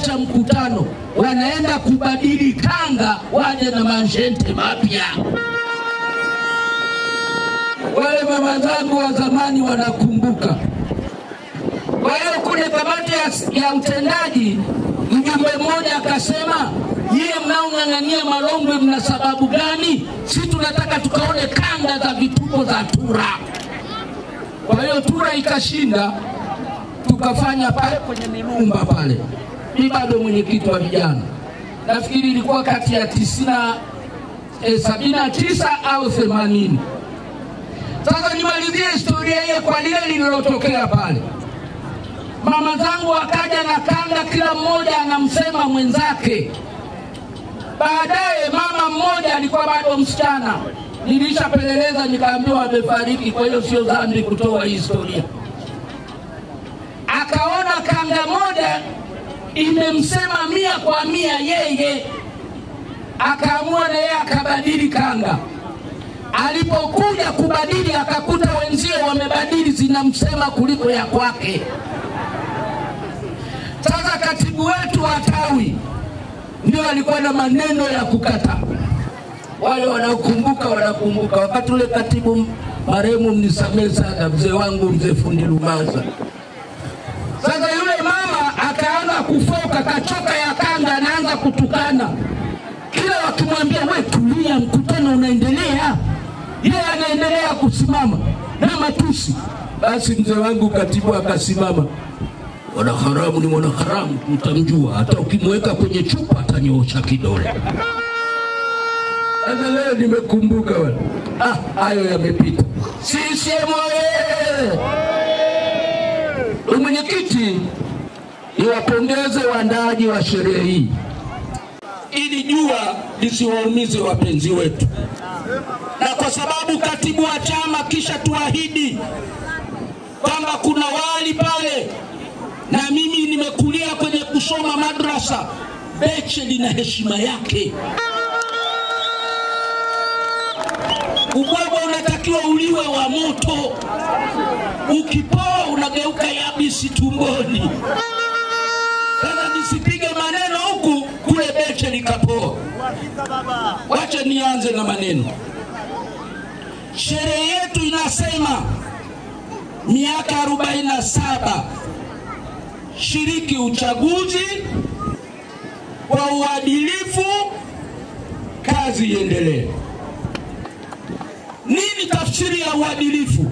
wanaacha mkutano, wanaenda kubadili kanga, waje na manjente mapya. Wale mama zangu wa zamani wanakumbuka. Kwa hiyo kule kamati ya, ya utendaji, mjumbe mmoja akasema, yeye mnaong'ang'ania Malongwe mna sababu gani? Si tunataka tukaone kanga za vituko za TURA. Kwa hiyo TURA ikashinda, tukafanya pale kwenye Minumba pale. Mi bado mwenyekiti wa vijana, nafikiri ilikuwa kati ya tisina eh, sabini na tisa au themanini. Sasa nimalizie historia hiyo kwa lile lililotokea pale. Mama zangu akaja na kanda, kila mmoja anamsema mwenzake. Baadaye mama mmoja alikuwa bado msichana, nilishapeleleza nikaambiwa amefariki, kwa hiyo sio dhambi kutoa historia. Akaona moja imemsema mia kwa mia yeye, akaamua na yeye akabadili kanga. Alipokuja kubadili, akakuta wenzie wamebadili zinamsema kuliko ya kwake. Sasa katibu wetu wa tawi ndio alikuwa na maneno ya kukata. Wale wanaokumbuka wanakumbuka, wakati ule katibu marehemu, mnisamehe sana, mzee wangu mzee fundi Lumaza. Kufoka, kachoka ya kanga, anaanza kutukana, kila wakimwambia we tulia, mkutano unaendelea, yeye anaendelea kusimama na matusi. Basi mzee wangu katibu akasimama mwanaharamu ni mwanaharamu, utamjua hata ukimweka kwenye chupa atanyoosha kidole. Sasa leo nimekumbuka bwana, ah, hayo yamepita. CCM oye! Mwenyekiti, niwapongeze waandaaji wa sherehe hii ili jua lisiwaumize wapenzi wetu, na kwa sababu katibu wa chama kisha tuahidi kwamba kuna wali pale na mimi nimekulia kwenye kusoma madrasa. Beche lina heshima yake. Ubwabwa unatakiwa uliwe wa moto, ukipoa unageuka yabisi tumboni. Likapoa. Wacha nianze na maneno. Sherehe yetu inasema miaka 47 shiriki uchaguzi kwa uadilifu, kazi iendelee. Nini tafsiri ya uadilifu?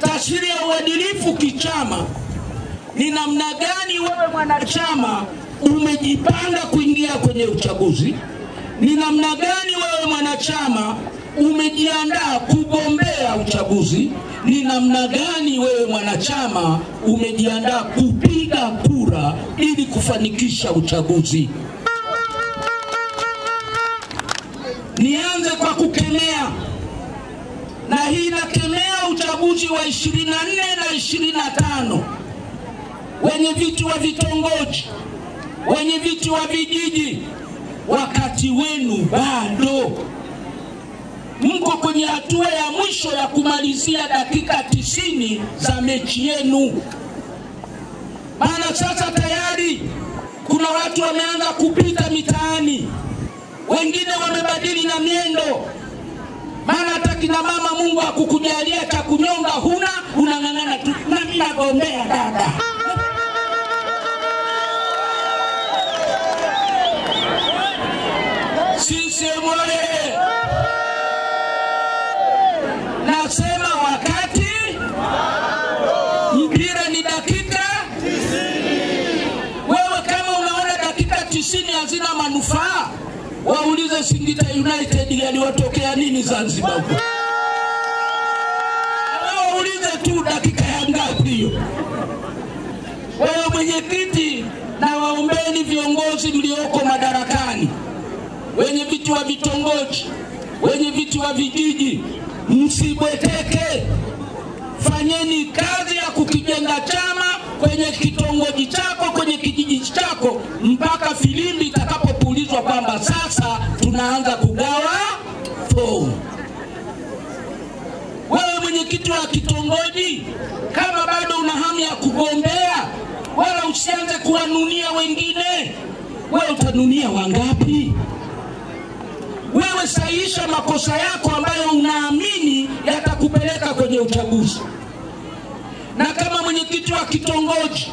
Tafsiri ya uadilifu kichama ni namna gani wewe mwanachama umejipanga kuingia kwenye uchaguzi, ni namna gani wewe mwanachama umejiandaa kugombea uchaguzi, ni namna gani wewe mwanachama umejiandaa kupiga kura ili kufanikisha uchaguzi. Nianze kwa kukemea, na hii nakemea uchaguzi wa 24 na 25 wenye viti wa vitongoji, wenye viti wa vijiji, wakati wenu bado mko kwenye hatua ya mwisho ya kumalizia dakika tisini za mechi yenu, maana sasa tayari kuna watu wameanza kupita mitaani, wengine wamebadili na miendo. Maana hata kina mama, Mungu akukujalia cha kunyonga huna, unang'ang'ana tu, na mimi nagombea dada. CCM oye! Nasema wakati mpira ni dakika wewe kama unaona dakika tisini hazina manufaa, waulize Singida United yaliwatokea nini Zanzibar huko. Tu dakika ya ngapi hiyo. Wewe mwenyekiti, na waombeni viongozi mlioko madarakani, wenye viti wa vitongoji, wenye viti wa vijiji, msibweteke, fanyeni kazi ya kukijenga chama kwenye kitongoji chako, kwenye kijiji chako, mpaka filimbi itakapopulizwa kwamba sasa tunaanza kugawa fomu. Wewe mwenyekiti wa kitongoji, kama bado una hamu ya kugombea, wala usianze kuwanunia wengine. Wewe utanunia wangapi? Wewe sahihisha makosa yako ambayo unaamini yatakupeleka kwenye uchaguzi. Na kama mwenyekiti wa kitongoji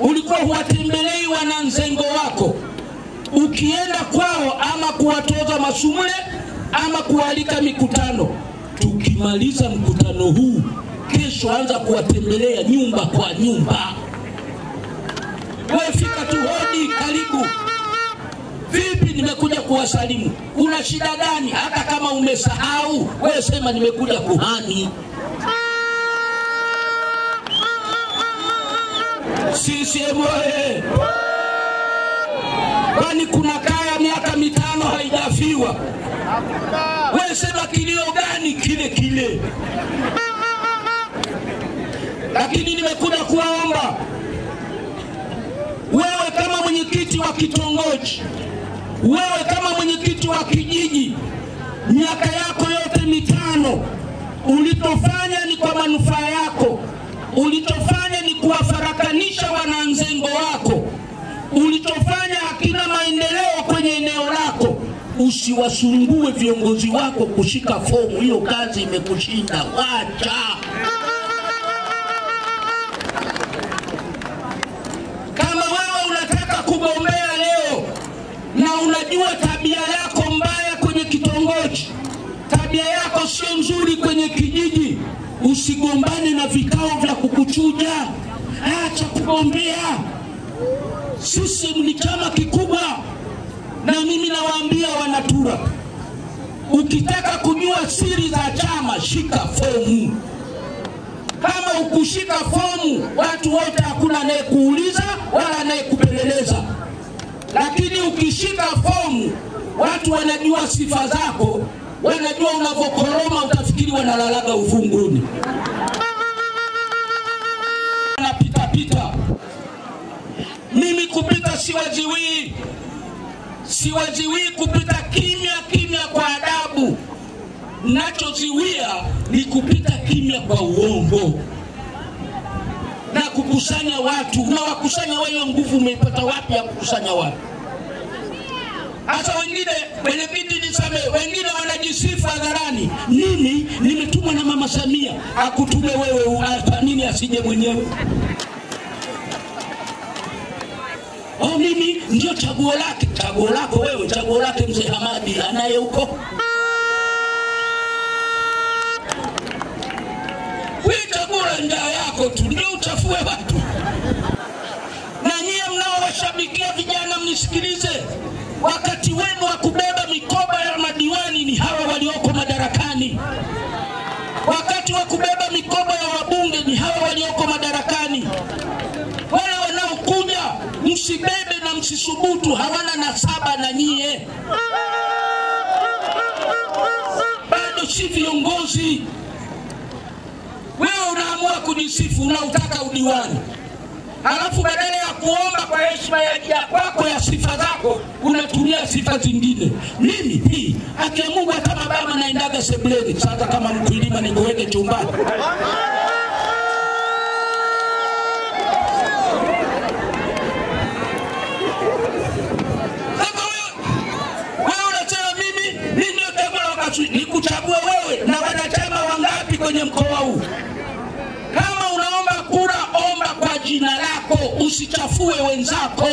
ulikuwa huwatembelei wananzengo wako, ukienda kwao ama kuwatoza masumule ama kualika mikutano, tukimaliza mkutano huu, kesho anza kuwatembelea nyumba kwa nyumba. wefika fika tu, hodi, karibu Vipi, nimekuja kuwasalimu. kuna shida gani? Hata kama umesahau, wewe sema nimekuja kuhani. CCM oye! Kwani kuna kaya miaka mitano haijafiwa? Wewe sema kilio gani kile kile. Lakini nimekuja kuwaomba wewe kama mwenyekiti wa kitongoji wewe kama mwenyekiti wa kijiji, miaka yako yote mitano, ulichofanya ni kwa manufaa yako, ulichofanya ni kuwafarakanisha wananzengo wako, ulichofanya hakina maendeleo kwenye eneo lako. Usiwasumbue viongozi wako kushika fomu, hiyo kazi imekushinda, wacha. Na unajua tabia yako mbaya kwenye kitongoji, tabia yako sio nzuri kwenye kijiji, usigombane na vikao vya kukuchuja. Acha kugombea. Sisi ni chama kikubwa, na mimi nawaambia Wanatura, ukitaka kujua siri za chama, shika fomu. Kama ukushika fomu, watu wote, hakuna anayekuuliza wala anayekupeleleza lakini ukishika fomu watu wanajua sifa zako, wanajua unavyokoroma, utafikiri wanalalaga ufunguni. Napitapita mimi kupita siwajiwii, siwajiwii kupita kimya kimya kwa adabu. Nachoziwia ni kupita kimya kwa uongo na kukusanya watu. Unawakusanya wewe, nguvu umeipata wapi ya kukusanya watu? Hasa wengine wenye mwenyekiti, nisamehe, wengine wanajisifu hadharani, mimi nimetumwa na mama Samia. Akutume wewe, kwa nini asije mwenyewe? Oh, mimi ndio chaguo lake. Chaguo lako wewe, chaguo lake mzee Hamadi anaye huko chagua njaa yako tu ndio uchafue watu. Na nyie mnaowashabikia vijana, mnisikilize, wakati wenu wa kubeba mikoba ya madiwani ni hawa walioko madarakani. Wakati wa kubeba mikoba ya wabunge ni hawa walioko madarakani. Wale wanaokuja msibebe na msisubutu, hawana nasaba na nyie, bado si viongozi. Wewe unaamua kujisifu, unautaka udiwani, alafu badala ya kuomba kwa heshima ya kwako ya sifa zako unatumia sifa zingine. Mimi hii akia Mungu, hata mabama naendaga sebuleni. Sasa kama mkulima nikuweke chumbani nikuchague wewe na wanachama wangapi kwenye mkoa huu? Kama unaomba kura, omba kwa jina lako, usichafue wenzako.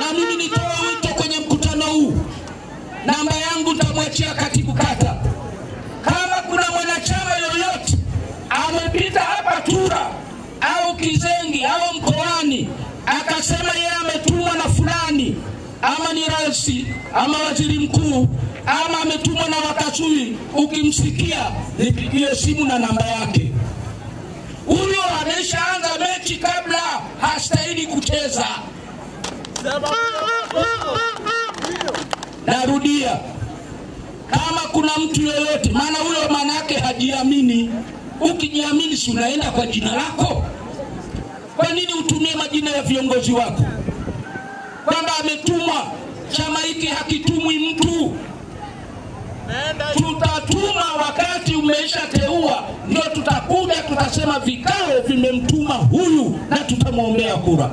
Na mimi nitoa wito kwenye mkutano huu, namba yangu nitamwachia katibu kata. Kama kuna mwanachama yoyote amepita hapa Tura au Kizengi au mkoani akasema yeye ametumwa na fulani ama ni rais ama waziri mkuu ama ametumwa na Wakasui, ukimsikia nipigie simu na namba yake. Ameshaanza mechi kabla hastahili kucheza. Narudia, kama kuna mtu yoyote, maana huyo maana yake hajiamini. Ukijiamini, si unaenda kwa jina lako? Kwa nini utumie majina ya viongozi wako? kwamba ametumwa. Chama hiki hakitumwi mtu. tutatuma wakati umeshateua, tutakuja tutasema vikao vimemtuma huyu na tutamwombea kura.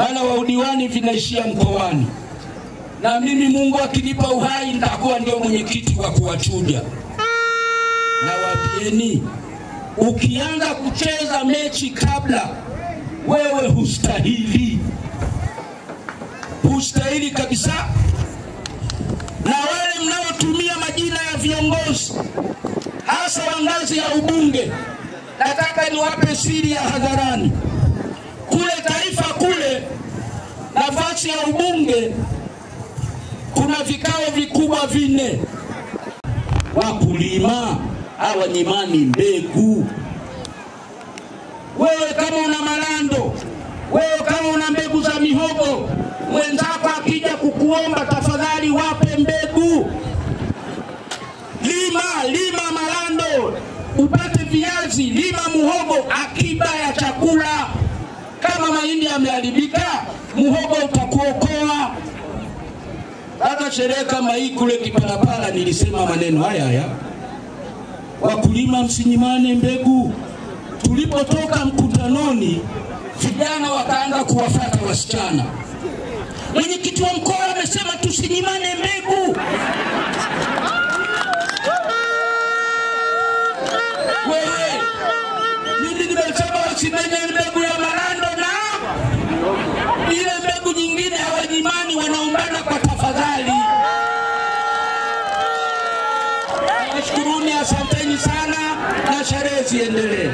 Maana waudiwani vinaishia mkoani, na mimi Mungu akinipa uhai nitakuwa ndio mwenyekiti wa kuwachuja. Na wapieni, ukianza kucheza mechi kabla, wewe hustahili, hustahili kabisa na wale mnaotumia majina ya viongozi hasa wa ngazi ya ubunge, nataka niwape siri ya hadharani. Kule taifa kule, nafasi ya ubunge kuna vikao vikubwa vinne. Wakulima hawa nyimani mbegu. Wewe kama una malando, wewe kama una mbegu za mihogo, mwenzako akija kukuomba, tafadhali wape mbegu. Lima lima malando, upate viazi, lima muhogo, akiba ya chakula. Kama mahindi yameharibika, muhogo utakuokoa. Hata sherehe kama hii kule Kipalapala nilisema maneno haya haya, wakulima msinyimane mbegu. Tulipotoka mkutanoni, vijana wakaanza kuwafata wasichana. Mwenyekiti wa mkoa amesema tusinyimane mbegu. Wewe, mimi nimesema wasimenye mbegu ya marando na ile mbegu nyingine hawajimani, wanaombana kwa tafadhali. Nashukuruni, asanteni sana na sherehe ziendelee.